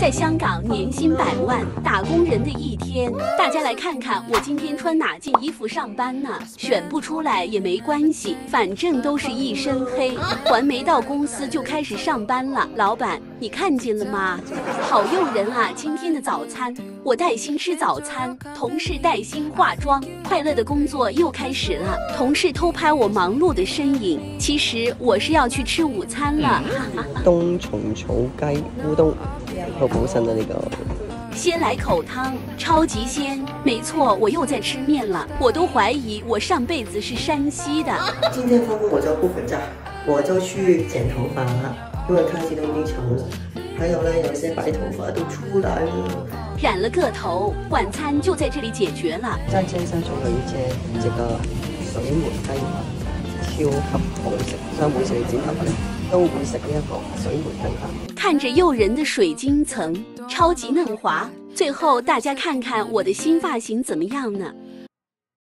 在香港年薪百万，打工人的一天。大家来看看我今天穿哪件衣服上班呢？选不出来也没关系，反正都是一身黑。还没到公司就开始上班了，老板，你看见了吗？好诱人啊！今天的早餐，我带薪吃早餐，同事带薪化妆，快乐的工作又开始了。同事偷拍我忙碌的身影，其实我是要去吃午餐了。冬虫草鸡乌冬，好补身啊！呢个。先来口汤，超级鲜。没错，我又在吃面了。我都怀疑我上辈子是山西的。今天放工我就不回家，我就去剪头发了，因为开机都已经长了。还有呢，有些白头发都出来了。染了个头，晚餐就在这里解决了。在尖沙咀有一间这个水门鸡，超級好食。所以每次去剪头发咧，都会食呢一个水门鸡。看着诱人的水晶层，超级嫩滑。最后，大家看看我的新发型怎么样呢？